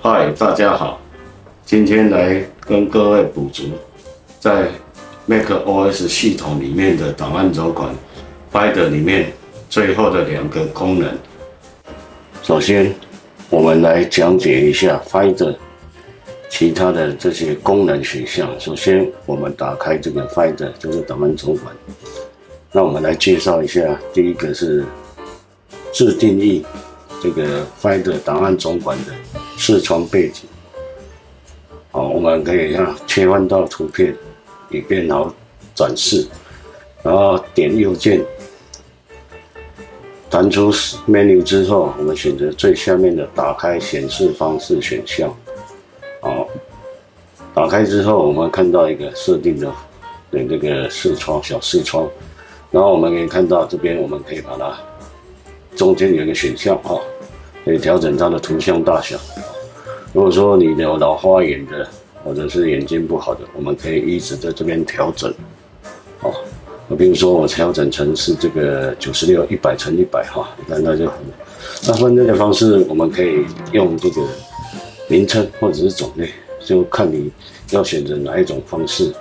嗨，大家好，今天来跟各位补足在 Mac OS 系统里面的档案总管 f i d e r 里面最后的两个功能。首先，我们来讲解一下 Finder 其他的这些功能选项。首先，我们打开这个 Finder，就是档案总管。那我们来介绍一下，第一个是自定义这个 Finder 档案总管的视窗背景。好，我们可以让切换到图片，以便好展示。然后点右键，弹出 menu 之后，我们选择最下面的打开显示方式选项。好，打开之后，我们看到一个设定的的这个视窗小视窗。然后我们可以看到这边，我们可以把它中间有一个选项啊，可以调整它的图像大小。如果说你有老花眼的，或者是眼睛不好的，我们可以一直在这边调整。哦，那比如说我调整成是这个九十六一百乘一百哈，你看那就很。那分类的方式，我们可以用这个名称或者是种类，就看你要选择哪一种方式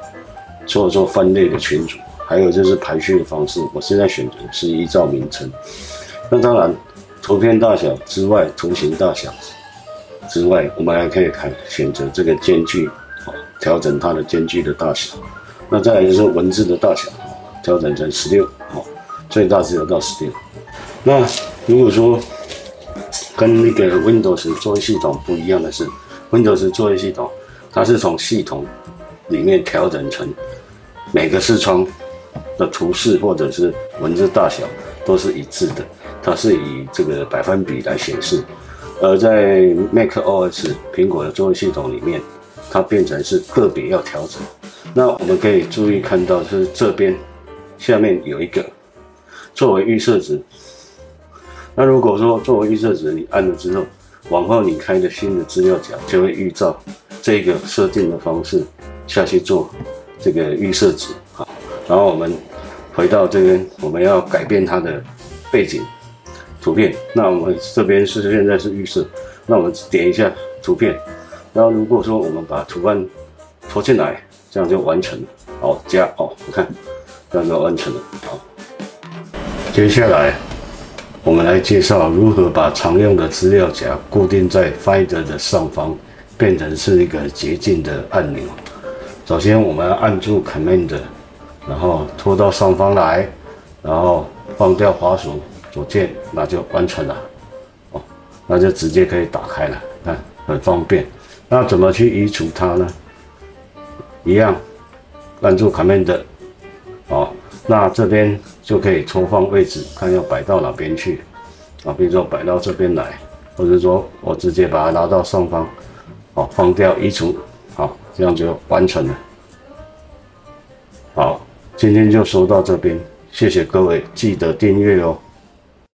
做做分类的群组。还有就是排序的方式，我现在选择是依照名称。那当然，图片大小之外，图形大小之外，我们还可以看选择这个间距，调整它的间距的大小。那再来就是文字的大小，调整成十六，好，最大只有到十六。那如果说跟那个 Windows 作业系统不一样的是，Windows 作业系统它是从系统里面调整成每个视窗。的图示或者是文字大小都是一致的，它是以这个百分比来显示。而在 Mac OS 苹果的作业系统里面，它变成是个别要调整。那我们可以注意看到，是这边下面有一个作为预设值。那如果说作为预设值，你按了之后，往后你开的新的资料夹就会依照这个设定的方式下去做这个预设值。好，然后我们。回到这边，我们要改变它的背景图片。那我们这边是现在是预设，那我们点一下图片。然后如果说我们把图案拖进来，这样就完成了。好，加哦，我看这样就完成了。好，接下来我们来介绍如何把常用的资料夹固定在 Finder 的上方，变成是一个捷径的按钮。首先，我们按住 Command。然后拖到上方来，然后放掉滑鼠左键，那就完成了。哦，那就直接可以打开了，看很方便。那怎么去移除它呢？一样，按住 Command，哦，那这边就可以抽放位置，看要摆到哪边去。啊，比如说摆到这边来，或者说我直接把它拉到上方，好，放掉移除，好，这样就完成了。好。今天就说到这边，谢谢各位，记得订阅哦。